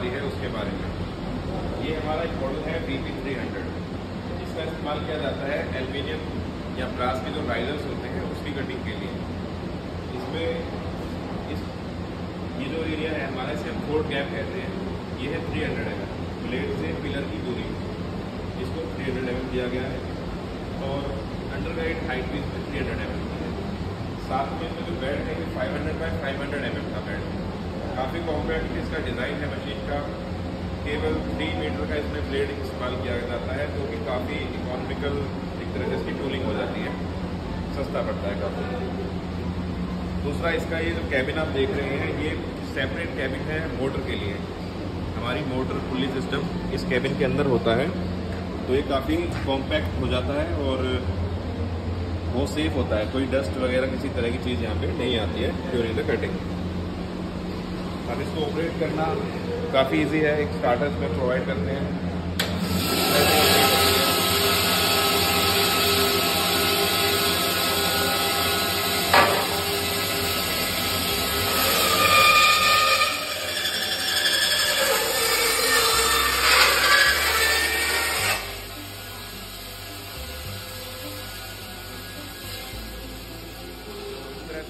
हमारी है, उसके बारे में। ये हमारा एक मॉडल है बी पी थ्री हंड्रेड इसका इस्तेमाल किया जाता है एल्यूमिनियम या ब्रास के जो राइजर्स होते हैं, उसकी कटिंग के लिए। इसमें इस, ये जो एरिया है हमारा इसे फोर्थ गैप कहते हैं ये है थ्री हंड्रेड एम प्लेट से पिलर की दूरी। इसको थ्री हंड्रेड एम दिया गया है। और अंडर गाइड हाइट भी थ्री हंड्रेड एम है। साथ में इसमें जो बेड है, ये five hundred by five hundred M का बेड है। काफ़ी कॉम्पैक्ट इसका डिज़ाइन है मशीन का। केवल थ्री मीटर का इसमें ब्लेड इस्तेमाल किया जाता है, जो कि काफ़ी इकोनॉमिकल एक तरह से इसकी टूलिंग हो जाती है। सस्ता पड़ता है काफ़ी। दूसरा इसका ये जो कैबिन आप देख रहे हैं, ये सेपरेट कैबिन है मोटर के लिए। हमारी मोटर पुली सिस्टम इस कैबिन के अंदर होता है। तो ये काफ़ी कॉम्पैक्ट हो जाता है और बहुत सेफ़ होता है। कोई डस्ट वगैरह किसी तरह की चीज़ यहाँ पे नहीं आती है ड्यूरिंग द कटिंग अब इसको ऑपरेट करना काफ़ी इजी है। एक स्टार्टर्स में प्रोवाइड करते हैं।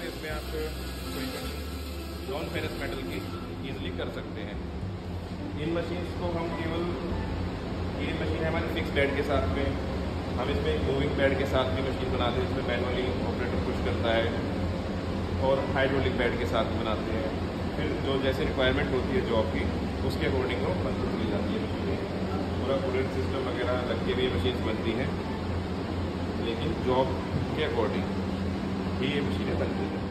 इसमें आप नॉन फेरस मेटल की ईजिली कर सकते हैं। इन मशीन्स को हम केवल, ये मशीन है हमारे फिक्स बेड के साथ में। हम इसमें मूविंग बेड के साथ भी मशीन बनाते हैं इसमें मैनुअली ऑपरेटर पुश करता है और हाइड्रोलिक बेड के साथ बनाते हैं। फिर जो जैसे रिक्वायरमेंट होती है जॉब की, उसके अकॉर्डिंग वो बनती चली जाती है मशीनें पूरा कूलेंट सिस्टम वगैरह लग के भी ये मशीन बनती हैं। लेकिन जॉब के अकॉर्डिंग ही ये मशीनें बनती हैं।